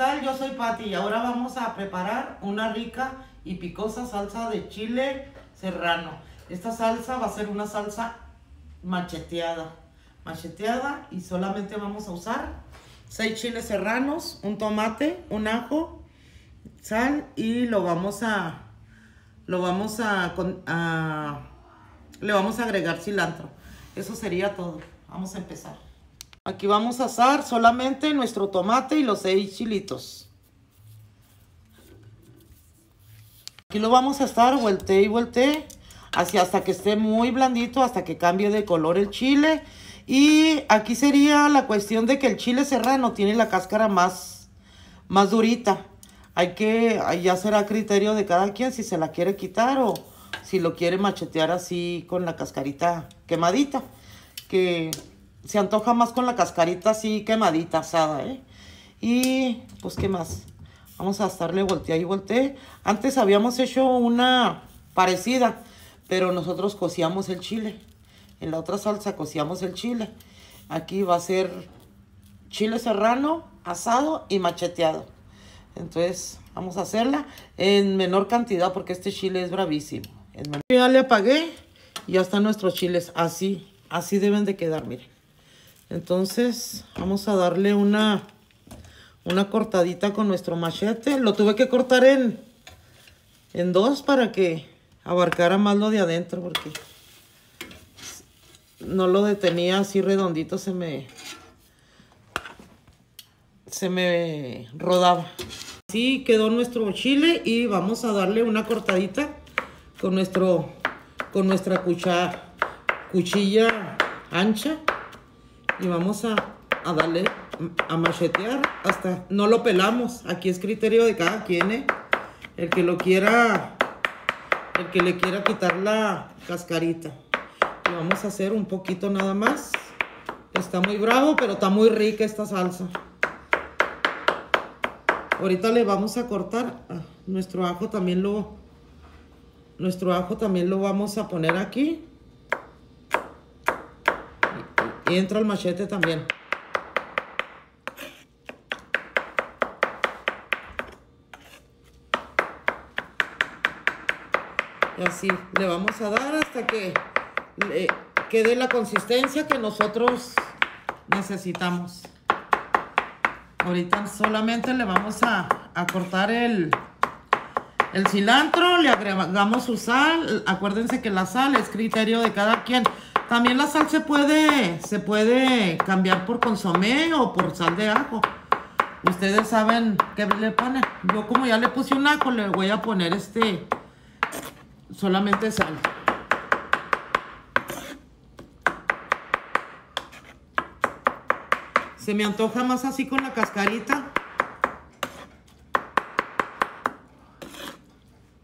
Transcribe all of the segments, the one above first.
Yo soy Patti y ahora vamos a preparar una rica y picosa salsa de chile serrano. Esta salsa va a ser una salsa macheteada, macheteada y solamente vamos a usar 6 chiles serranos, un tomate, un ajo, sal y lo vamos a, lo vamos a le vamos a agregar cilantro. Eso sería todo. Vamos a empezar. Aquí vamos a asar solamente nuestro tomate y los seis chilitos. Aquí lo vamos a estar vuelte y vuelte hacia hasta que esté muy blandito, hasta que cambie de color el chile. Y aquí sería la cuestión de que el chile serrano tiene la cáscara más, más durita. Hay que, ya será criterio de cada quien si se la quiere quitar o si lo quiere machetear así con la cascarita quemadita. Que se antoja más con la cascarita así quemadita, asada, ¿eh? Y, pues, ¿qué más? Vamos a estarle voltea y volteé. Antes habíamos hecho una parecida, pero nosotros cocíamos el chile. En la otra salsa cocíamos el chile. Aquí va a ser chile serrano, asado y macheteado. Entonces, vamos a hacerla en menor cantidad porque este chile es bravísimo. Ya le apagué y ya están nuestros chiles así. Así deben de quedar, miren. Entonces vamos a darle una, una cortadita con nuestro machete. Lo tuve que cortar en, en dos para que abarcara más lo de adentro porque no lo detenía así redondito, se me, se me rodaba. Así quedó nuestro chile y vamos a darle una cortadita con, nuestro, con nuestra cuchara, cuchilla ancha y vamos a, darle a machetear hasta no lo pelamos. Aquí es criterio de cada quien, ¿eh? El que lo quiera, el que le quiera quitar la cascarita. Y vamos a hacer un poquito nada más. Está muy bravo, pero está muy rica esta salsa. Ahorita le vamos a cortar ah, nuestro ajo también lo nuestro ajo también lo vamos a poner aquí y entra el machete también. Y así le vamos a dar hasta que le quede la consistencia que nosotros necesitamos. Ahorita solamente le vamos a, a cortar el, el cilantro, le agregamos su sal. Acuérdense que la sal es criterio de cada quien. También la sal se puede, se puede cambiar por consomé o por sal de ajo. Ustedes saben qué le ponen. Yo como ya le puse un ajo, le voy a poner este, solamente sal. Se me antoja más así con la cascarita.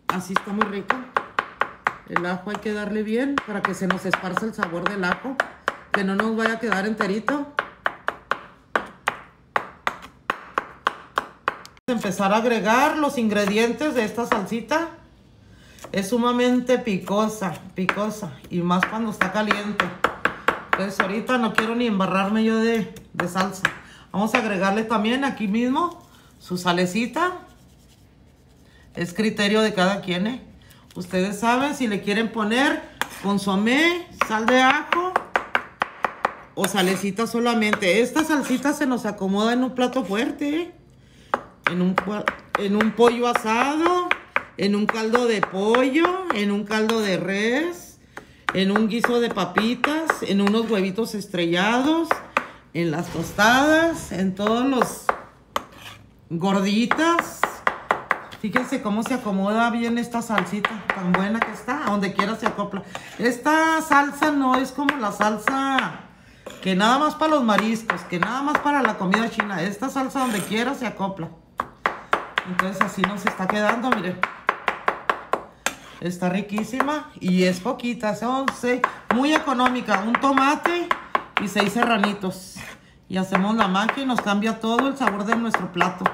Así está muy rico. El ajo hay que darle bien para que se nos esparza el sabor del ajo. Que no nos vaya a quedar enterito. Empezar a agregar los ingredientes de esta salsita. Es sumamente picosa, picosa. Y más cuando está caliente. Entonces ahorita no quiero ni embarrarme yo de, de salsa. Vamos a agregarle también aquí mismo su salecita. Es criterio de cada quien, ¿eh? Ustedes saben si le quieren poner consomé, sal de ajo o salecita solamente. Esta salsita se nos acomoda en un plato fuerte, en un, en un pollo asado, en un caldo de pollo, en un caldo de res, en un guiso de papitas, en unos huevitos estrellados, en las tostadas, en todos los gorditas, Fíjense cómo se acomoda bien esta salsita, tan buena que está, donde quiera se acopla. Esta salsa no es como la salsa que nada más para los mariscos, que nada más para la comida china. Esta salsa donde quiera se acopla. Entonces así nos está quedando, miren. Está riquísima y es poquita, son seis, muy económica. Un tomate y seis serranitos. Y hacemos la magia y nos cambia todo el sabor de nuestro plato.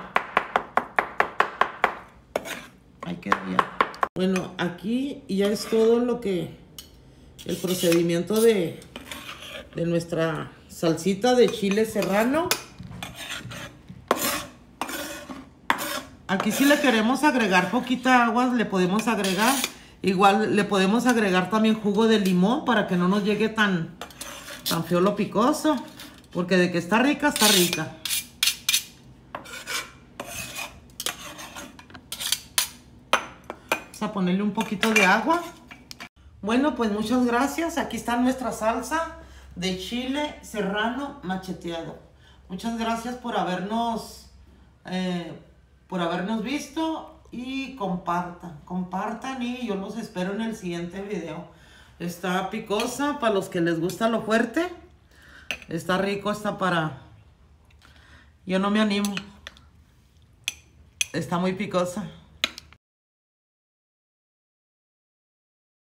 Bueno, aquí ya es todo lo que... El procedimiento de, de nuestra salsita de chile serrano. Aquí si le queremos agregar poquita agua, le podemos agregar. Igual le podemos agregar también jugo de limón para que no nos llegue tan, tan feo lo picoso. Porque de que está rica, está rica. A ponerle un poquito de agua. Bueno, pues muchas gracias. Aquí está nuestra salsa de chile serrano macheteado. Muchas gracias por habernos, eh, por habernos visto y compartan, compartan y yo los espero en el siguiente video. Está picosa para los que les gusta lo fuerte. Está rico, está para... Yo no me animo. Está muy picosa.